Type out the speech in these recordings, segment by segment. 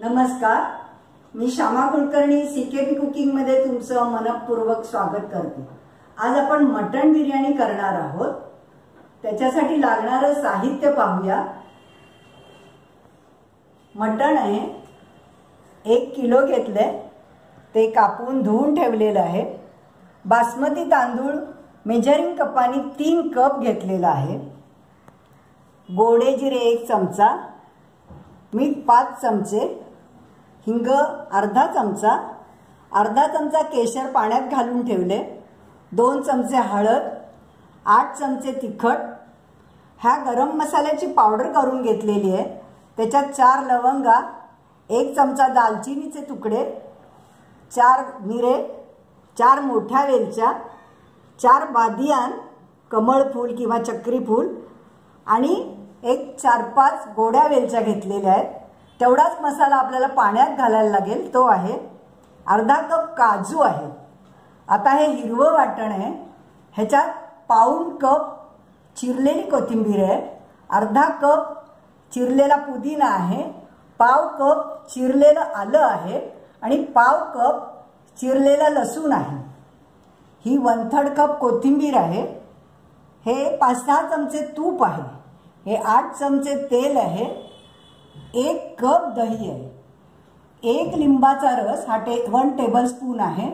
नमस्कार. मी श्यामा कुलकर्णी सीकेबी कुकिंगमध्ये तुमचं मनपूर्वक स्वागत करते. आज आपण मटण बिर्याणी करणार आहोत. त्याच्यासाठी लागणारं साहित्य पाहूया. मटण आहे. एक किलो घेतलंय ते कापून धुवून ठेवलेलं आहे. बासमती तांदूळ मेजरिंग कपाने तीन कप घेतलेला आहे. गोडे जिरे एक चमचा मीठ पाच चमचे हिंग अर्धा चमचा अर्धा चमचा केशर पाण्यात घालून ठेवले. दोन चमचे हळद आठ चमचे तिखट. ह्या गरम मसाल्याची पावडर करून घेतलेली आहे. त्याच्यात चार लवंगा एक चमचा दालचिनीचे तुकडे चार मिरे चार मोठ्या वेलच्या चार बादियान कमळ फूल किंवा चक्रीफूल आणि एक चार पाच गोड्या वेलच्या घेतलेल्या आहेत. तेवढाच मसाला आपल्याला पाण्यात घालायला लागेल तो आहे अर्धा कप काजू आहे. आता हे हिरवं वाटण आहे. ह्याच्यात पाऊण कप चिरलेली कोथिंबीर आहे अर्धा कप चिरलेला पुदिना आहे पाव कप चिरलेलं आलं आहे आणि पाव कप चिरलेला लसूण आहे. ही वन थर्ड कप कोथिंबीर आहे. हे पाच सहा चमचे तूप आहे. हे आठ चमचे तेल आहे. एक कप दही आहे. एक लिंबाचा रस हा टे वन टेबल स्पून आहे.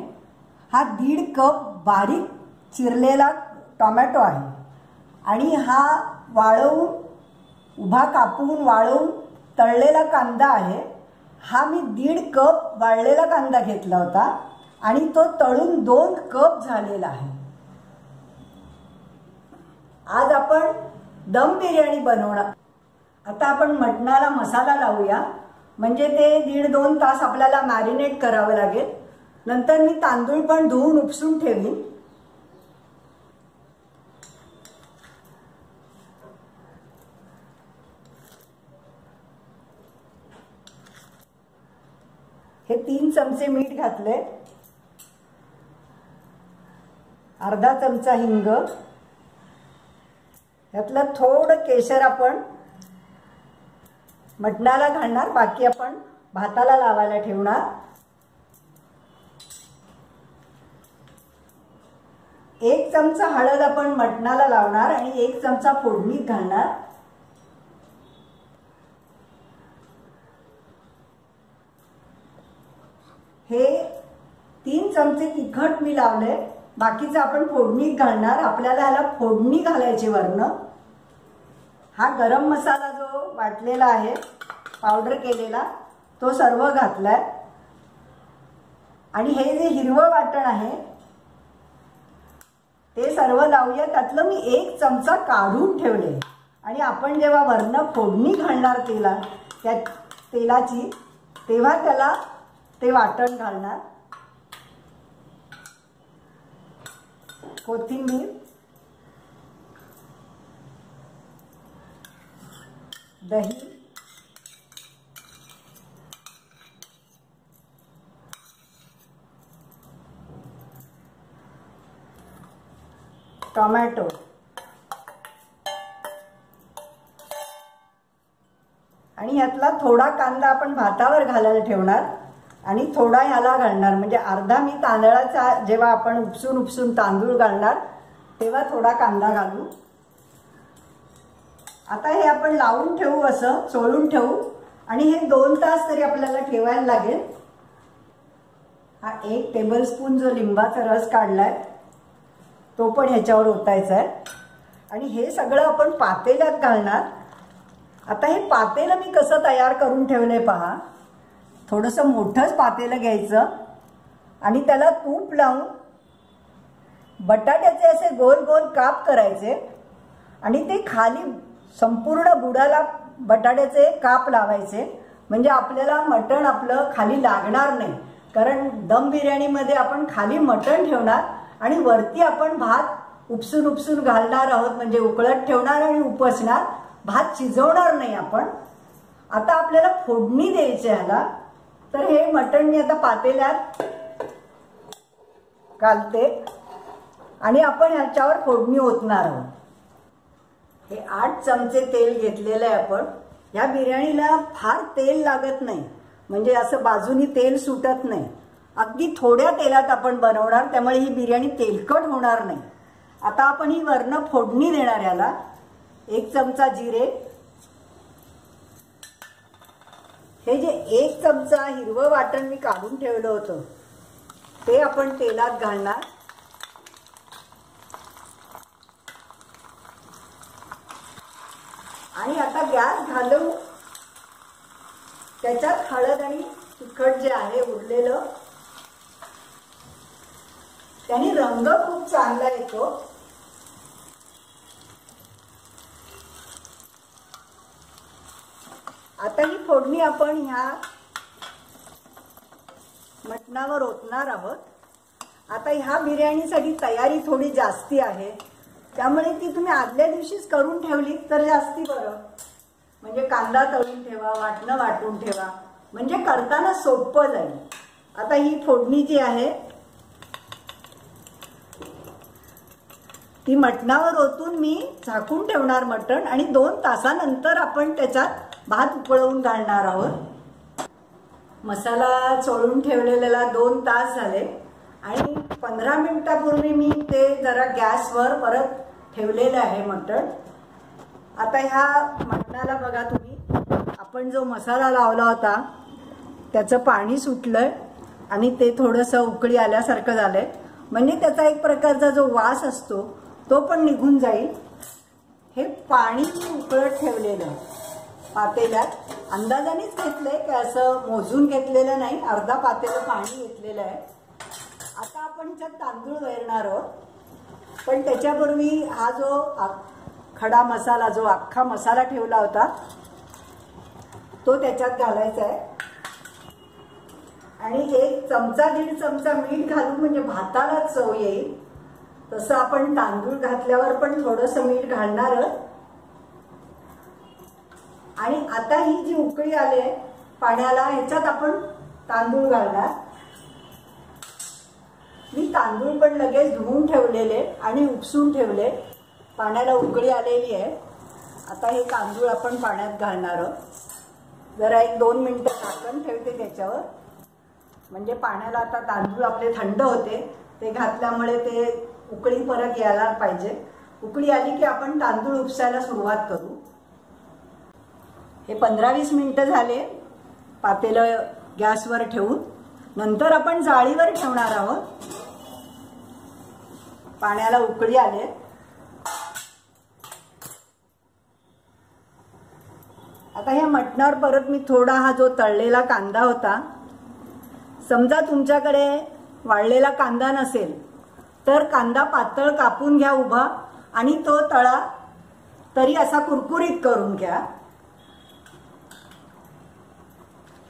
हा दीड कप बारीक चिरलेला टोमॅटो आहे. आणि हा वाळवून उभा कापून वाळवून तळलेला कांदा आहे. हा मी दीड कप वाळलेला कांदा घेतला होता आणि तो तळून दोन कप झालेला आहे. आज आपण दम बिर्याणी बनवणार. आता आपण मटणाला मसाला लावूया. म्हणजे ते दीड दोन तास आपल्याला मॅरिनेट करावं लागेल. नंतर मी तांदूळ पण धुवून उपसून ठेवीन. हे तीन चमचे मीठ घातले अर्धा चमचा हिंग. यातलं थोडं केशर आपण मटणाला घालणार बाकी आपण भाताला लावायला ठेवणार. एक चमचा हळद आपण मटणाला लावणार आणि एक चमचा फोडणीत घालणार. हे तीन चमचे तिखट मी लावले. बाकीचं आपण फोडणीत घालणार. आपल्याला ह्याला फोडणी घालायची वरनं. हा गरम मसाला जो वाटलेला आहे. पावडर केलेला. तो सर्व घातलाय. आणि हे जे हिरवं वाटण आहे ते सर्व लावूया. त्यातलं मी एक चमचा काढून ठेवले. आणि आपण जेव्हा वरण फोडणी घालणार तेला त्या तेलाची तेव्हा त्याला ते वाटण घालणार. कोथिंबीर. दही. टोमॅटो. आणि यातला थोडा कांदा आपण भातावर घालायला ठेवणार आणि थोडा ह्याला घालणार. म्हणजे अर्धा मी तांदळाचा जेव्हा आपण उपसून उपसून तांदूळ घालणार तेव्हा थोडा कांदा घालू. आता हे आपण लावून ठेवू असं चोळून ठेवू. आणि हे दोन तास तरी आपल्याला ठेवायला लागेल. हा एक टेबलस्पून जो लिंबाचा रस काढलाय तो पण ह्याच्यावर ओतायचा आहे. आणि हे सगळं आपण पातेल्यात घालणार. आता हे पातेलं मी कसं तयार करून ठेवलंय पहा. थोडंसं मोठंच पातेलं घ्यायचं. आणि त्याला तूप लावून बटाट्याचे असे गोल गोल काप करायचे. आणि ते खाली संपूर्ण बुडाला बटाट्याचे काप लावायचे. म्हणजे आपल्याला मटण आपलं खाली लागणार नाही. कारण दम बिर्याणीमध्ये आपण खाली मटण ठेवणार आणि वरती आपण भात उपसून उपसून घालणार आहोत. म्हणजे उकळत ठेवणार आणि उपसणार. भात शिजवणार नाही आपण. आता आपल्याला फोडणी द्यायची ह्याला. तर हे मटण मी आता पातेल्यात घालते. आणि आपण ह्याच्यावर फोडणी ओतणार आहोत. हे आठ चमचे तेल घेतलेलं आहे आपण. या बिर्याणीला फार तेल लागत नाही. म्हणजे असं बाजूनी तेल सुटत नाही. अगदी थोड्या तेलात आपण बनवणार त्यामुळे ही बिर्याणी तेलकट होणार नाही. आता आपण ही वर्ण फोडणी देणार याला. एक चमचा जिरे. हे जे एक चमचा हिरवं वाटण मी काढून ठेवलं होतं ते आपण तेलात घालणार. आणि आता गॅस घालून त्याच्यात हळद आणि तिखट जे आहे उरलेलं त्याने रंग खूप चांगला येतो. आता ही फोडणी आपण ह्या मटणावर ओतणार आहोत. आता ह्या बिर्याणीसाठी तयारी थोडी जास्ती आहे. त्यामुळे ती तुम्ही आदल्या दिवशीच करून ठेवली तर जास्ती बरं. म्हणजे कांदा तळून ठेवा वाटणं वाटून ठेवा. म्हणजे करताना सोपं जाईल. आता ही फोडणी जी आहे ती मटणावर ओतून मी झाकून ठेवणार मटण आणि दोन तासानंतर आपण त्याच्यात भात उकळवून घालणार आहोत. मसाला चोळून ठेवलेला दोन तास झाले. आणि पंधरा मिनिटापूर्वी मी ते जरा गॅसवर परत ठेवलेलं आहे मटण. आता ह्या मटणाला बघा तुम्ही. आपण जो मसाला लावला होता त्याचं पाणी सुटलंय आणि ते थोडंसं उकळी आल्यासारखं झालंय. म्हणजे त्याचा एक प्रकारचा जो वास असतो तो पण निघून जाईल. हे पाणी मी उकळत ठेवलेलं पातेल्यात. अंदाजानेच घेतलंय की असं मोजून घेतलेलं नाही अर्धा पातेलं पाणी घेतलेलं आहे. आता आपण त्यात तांदूळ वेरणार आहोत पण त्याच्यापूर्वी हा जो खडा मसाला जो अख्खा मसाला ठेवला होता तो त्याच्यात घालायचा आहे. आणि एक चमचा दीड चमचा मीठ घालून म्हणजे भाताला चव येईल तसं आपण तांदूळ घातल्यावर पण थोडस मीठ घालणार आणि आता ही जी उकळी आली आहे पाण्याला ह्याच्यात आपण तांदूळ घालणार. मी तांदूळ पण लगेच धुवून ठेवलेले आणि उपसून ठेवले. पाण्याला उकळी आलेली आहे. आता हे तांदूळ आपण पाण्यात घालणार जरा एक दोन मिनटं झाकण ठेवते त्याच्यावर. म्हणजे पाण्याला आता तांदूळ आपले थंड होते. ते घातल्यामुळे ते उकळी परत यायला पाहिजे. उकळी आली की आपण तांदूळ उपसायला सुरुवात करू. हे पंधरा वीस मिनटं झाले. पातेलं गॅसवर ठेवून. नंतर आपण जाळीवर ठेवणार आहोत. पाण्याला उकळी आले आता ह्या मटणावर परत मी थोडा हा जो तळलेला कांदा होता समजा तुमच्याकडे वाळलेला कांदा नसेल तर कांदा पातळ कापून घ्या उभा आणि तो तळा तरी असा कुरकुरीत करून घ्या.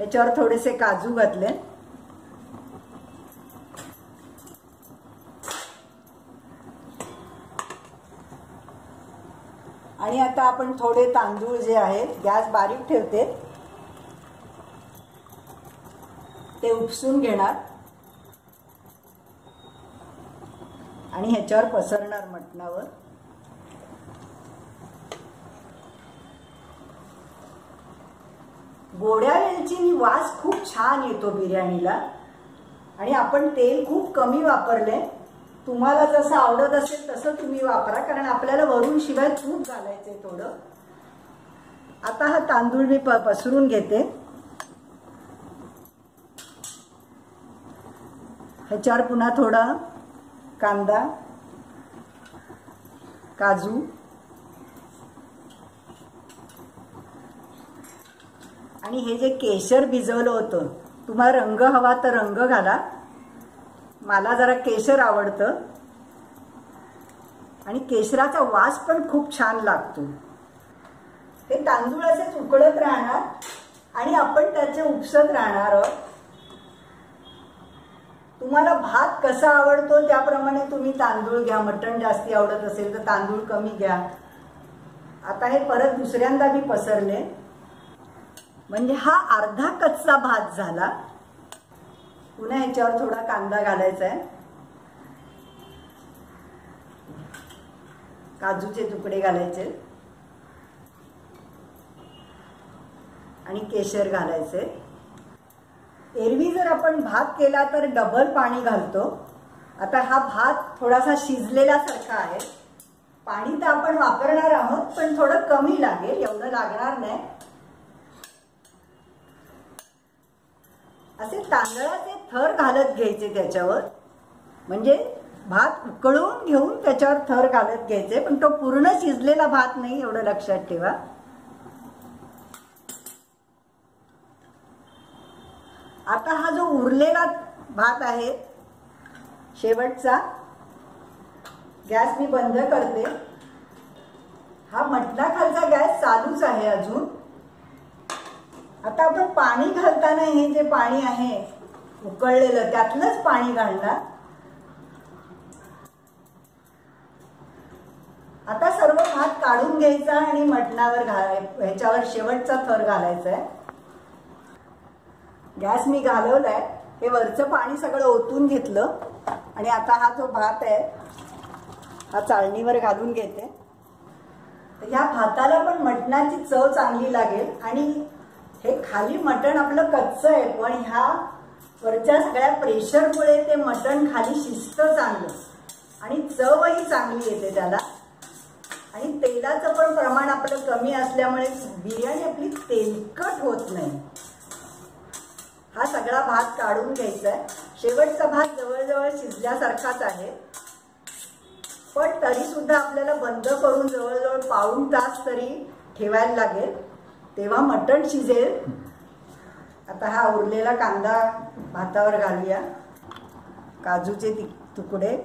याच्यावर थोडेसे काजू घातले. आणि आता आपण थोडे तांदूळ जे आहेत गॅस बारीक ठेवते. ते उपसून घेणार. आणि ह्याच्यावर पसरणार मटणावर. गोड्या वेलचीनी वास खूप छान येतो बिर्याणीला. आणि आपण तेल खूप कमी वापरले तुम्हाला जसं आवडत असेल तसं तुम्ही वापरा कारण आपल्याला वरून शिवाय तूप घालायचंय थोडं. आता हा तांदूळ मी पसरून घेते. ह्याच्यावर पुन्हा थोडा कांदा काजू आणि हे जे केशर भिजवलं होतं तुम्हाला रंग हवा तर रंग घाला. मला जरा केशर आवडतं. आणि केशराचा वास पण खूप छान लागतो. हे तांदूळ असेच उकळत राहणार आणि आपण त्याचे उपसत राहणार तुम्हाला भात कसा आवडतो त्याप्रमाणे तुम्ही तांदूळ घ्या. मटण जास्ती आवडत असेल तर तांदूळ कमी घ्या. आता हे परत दुसऱ्यांदा मी पसरले. म्हणजे हा अर्धा कच्चा भात झाला. पुन्हा याच्यावर थोडा कांदा घालायचा आहे. काजूचे तुकडे घालायचे. आणि केशर घालायचे. एरवी जर आपण भात केला तर डबल पाणी घालतो. आता हा भात थोडासा शिजलेला सारखा आहे. पाणी तर आपण वापरणार आहोत पण थोडं कमी लागेल एवढं लागणार नाही. असे तांदळाचे थर घालत घ्यायचे त्याच्यावर. म्हणजे भात उकळून घेऊन त्याच्यावर थर घालत घ्यायचे पण तो पूर्ण शिजलेला भात नाही एवढं लक्षात ठेवा. आता हा जो उरलेला भात आहे शेवटचा गॅस मी बंद करते. हा मटणाखालचा गॅस चालूच आहे अजून. आता आपण पाणी घालताना हे जे पाणी आहे उकळलेलं त्यातलंच पाणी घालणार. आता सर्व भात काढून घ्यायचा आणि मटणावर घालाय ह्याच्यावर शेवटचा थर घालायचा आहे गॅस मी घालवलाय. हे वरचं पाणी सगळं ओतून घेतलं. आणि आता हा जो भात आहे हा चाळणीवर घालून घेते. तर ह्या भाताला पण मटणाची चव चांगली लागेल. आणि हे खाली मटण आपलं कच्चं आहे पण ह्या वरच्या सगळ्या प्रेशरमुळे ते मटण खाली शिजतं चांगलं. आणि चवही चांगली येते त्याला. आणि तेलाचं पण प्रमाण आपलं कमी असल्यामुळे बिर्याणी आपली तेलकट होत नाही. हा सगळा भात काढून घ्यायचा आहे शेवटचा भात जवळजवळ शिजल्यासारखाच आहे. पण तरी सुद्धा आपल्याला बंद करून जवळजवळ पाऊण तास तरी ठेवायला लागेल. तेव्हा मटण शिजेल. आता हा उरलेला कांदा भातावर घालूया. काजूचे तुकडे.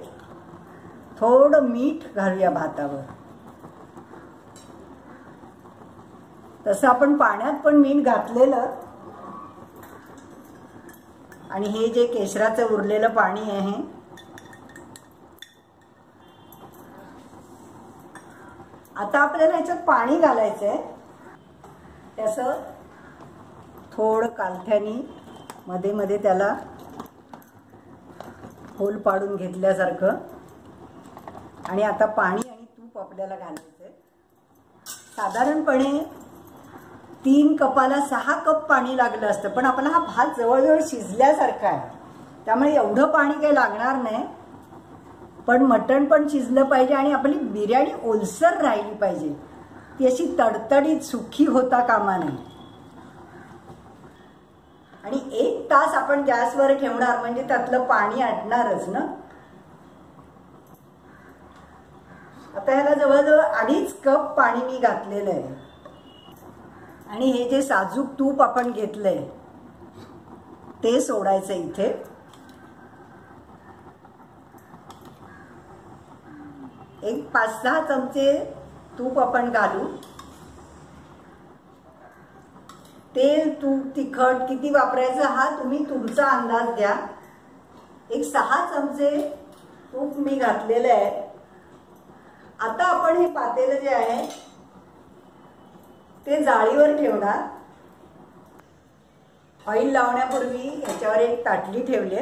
थोडं मीठ घालूया भातावर. तसं आपण पाण्यात पण मीठ घातलेलं. आणि हे जे केशराचं उरलेलं पाणी आहे आता आपल्याला ह्याच्यात पाणी घालायचं आहे त्याचं थोडं कालथ्यानी मध्ये मध्ये त्याला होल पाडून घेतल्यासारखं. आणि आता पाणी आणि तूप आपल्याला घालायचं आहे साधारणपणे तीन कपाला सहा कप पाणी लागलं असतं पण आपला हा भात जवळजवळ शिजल्यासारखा आहे. त्यामुळे एवढं पाणी काही लागणार नाही. पण मटण पण शिजलं पाहिजे आणि आपली बिर्याणी ओलसर राहिली पाहिजे. ती अशी तडतडीत सुखी होता कामा नये. आणि एक तास आपण गॅसवर ठेवणार म्हणजे त्यातलं पाणी आटणारच ना? आता ह्याला जवळजवळ अडीच कप पाणी मी घातलेलं आहे. आणि हे जे साजूक तूप आपण घेतलंय ते सोडायचं इथे. एक पाच सहा चमचे तूप आपण घालू. तेल तूप तिखट किती वापरायचं हा तुम्ही तुमचा अंदाज द्या. एक सहा चमचे तूप मी घातलेलं आहे. आता आपण हे पातेलं जे आहे ते जाळीवर ठेवणार. ऑइल लावण्यापूर्वी ह्याच्यावर एक ताटली ठेवली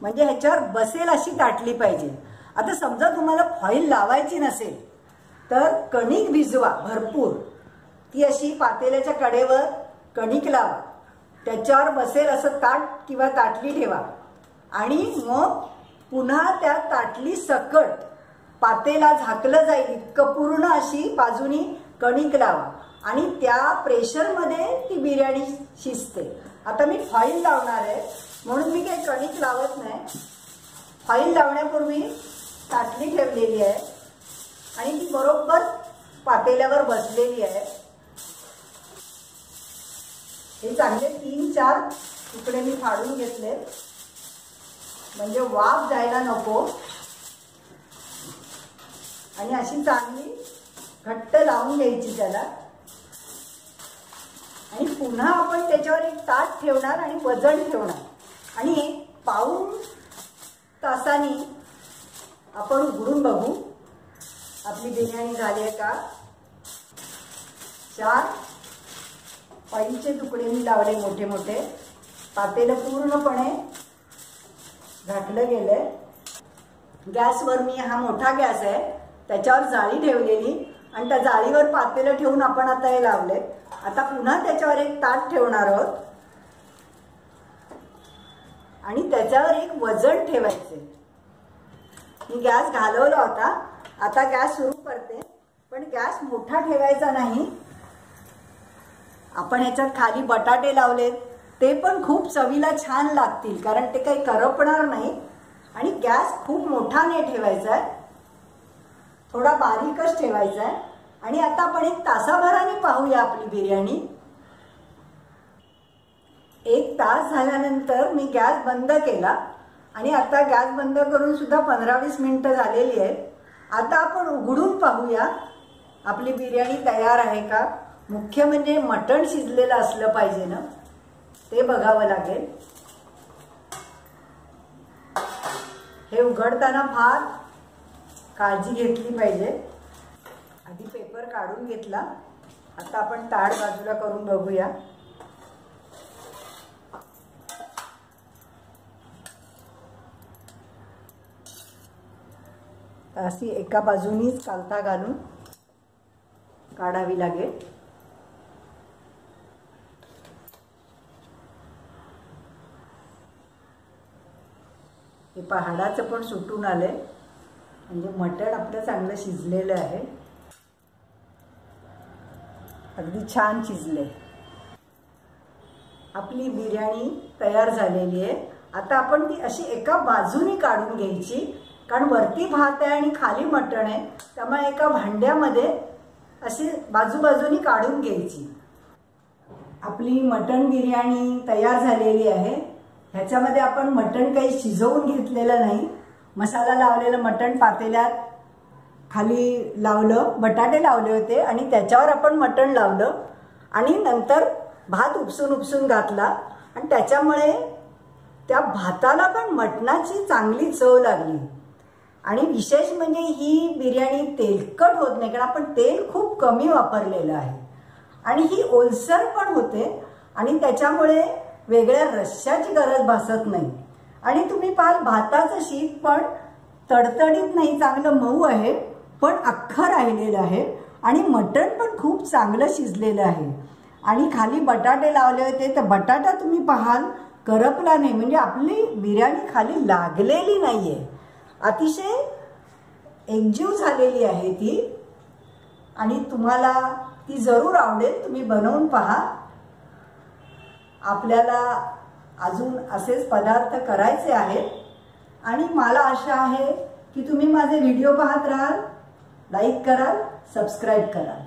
म्हणजे ह्याच्यावर बसेल अशी ताटली पाहिजे. आता समजा तुम्हाला फॉईल लावायची नसेल तर कणिक भिजवा भरपूर. ती अशी पातेल्याच्या कडेवर कणिक लावा. त्याच्यावर बसेल असं ताट किंवा ताटली ठेवा. आणि मग पुन्हा त्या ताटली सकट पातेला झाकलं जाईल इतकं पूर्ण अशी बाजूनी कणिक लावा. आणि त्या प्रेशरमध्ये ती बिर्याणी शिजते. आता मी फॉईल लावणार आहे. म्हणून मी काही कणिक लावत नाही. फॉईल लावण्यापूर्वी ताटली ठेवलेली आहे. आणि ती बरोबर पातेल्यावर बसलेली आहे. हे चांगले तीन चार. तुकडे मी फाडून घेतले. म्हणजे वाफ जायला नको. आणि अशी चांगली घट्ट लावून घ्यायची त्याला. आणि पुन्हा आपण त्याच्यावर एक ताट ठेवणार आणि वजन ठेवणार. आणि पाऊन तासाने आपण उघडून बघू. आपली बिर्याणी झाली आहे का? चार. पाईचे तुकडे मी लावले मोठे मोठे. पातेलं पूर्णपणे घातलं गेलंय. गॅसवर मी हा मोठा गॅस आहे त्याच्यावर जाळी ठेवलेली. आणि त्या जाळीवर पातेलं ठेवून आपण आता हे लावले आता पुन्हा त्याच्यावर एक ताट ठेवणार आहोत. आणि त्याच्यावर एक वजन ठेवायचे मी गॅस घालवला होता. आता गॅस सुरू करते. पण गॅस मोठा ठेवायचा नाही. आपण ह्याच्यात खाली बटाटे लावलेत. ते पण खूप चवीला छान लागतील कारण ते काही करपणार नाही. आणि गॅस खूप मोठा नाही ठेवायचा आहे थोडा बारीकच ठेवायचा आहे आणि आता आपण एक तासाभराने पाहूया आपली बिर्याणी. एक तास झाल्यानंतर मी गॅस बंद केला. आणि आता गॅस बंद करून सुद्धा पंधरा वीस मिनिटं झालेली आहेत. आता आपण उघडून पाहूया. आपली बिर्याणी तयार आहे का? मुख्य म्हणजे मटण शिजलेलं असलं पाहिजे ना ते बघावं लागेल. हे उघडताना फार काळजी घेतली पाहिजे. आधी पेपर काढून घेतला. आता आपण ताड बाजूला करून बघूया. अशी एका बाजूनीच कालता घालून काढावी लागेल. हे पहाडाचं पण सुटून आलंय. म्हणजे मटण आपलं चांगलं शिजलेलं आहे. अगदी छान शिजले आपली बिर्याणी तयार झालेली आहे. आता आपण ती अशी एका बाजूनी काढून घ्यायची. कारण वरती भात आहे आणि खाली मटण आहे. त्यामुळे एका भांड्यामध्ये अशी बाजूबाजूनी काढून घ्यायची. आपली मटण बिर्याणी तयार झालेली आहे. ह्याच्यामध्ये आपण मटण काही शिजवून घेतलेलं नाही. मसाला लावलेलं मटण पातेल्यात. खाली लावलं बटाटे लावले होते आणि त्याच्यावर आपण मटण लावलं. आणि नंतर भात उपसून उपसून घातला. आणि त्याच्यामुळे त्या भाताला पण मटणाची चांगली चव लागली. आणि विशेष म्हणजे ही बिर्याणी तेलकट होत नाही कारण आपण तेल खूप कमी वापरलेलं आहे. आणि ही ओलसर पण होते. आणि त्याच्यामुळे वेगळ्या रश्श्याची गरज भासत नाही. आणि तुम्ही पाहाल भाताचं शीत पण तडतडीत नाही चांगलं मऊ आहे पण अख्खं राहिलेलं आहे आणि मटण पण खूप चांगलं शिजलेलं आहे. आणि खाली बटाटे लावले होते तर बटाटा तुम्ही पाहाल करपला नाही म्हणजे आपली बिर्याणी खाली लागलेली नाही आहे अतिशय एकजीव झालेली आहे ती. आणि तुम्हाला ती जरूर आवडेल तुम्ही बनवून पहा. आपल्याला अजून असेच पदार्थ करायचे आहेत. आणि मला आशा आहे की तुम्ही माझे व्हिडिओ पाहत राहाल लाईक कराल सबस्क्राईब कराल.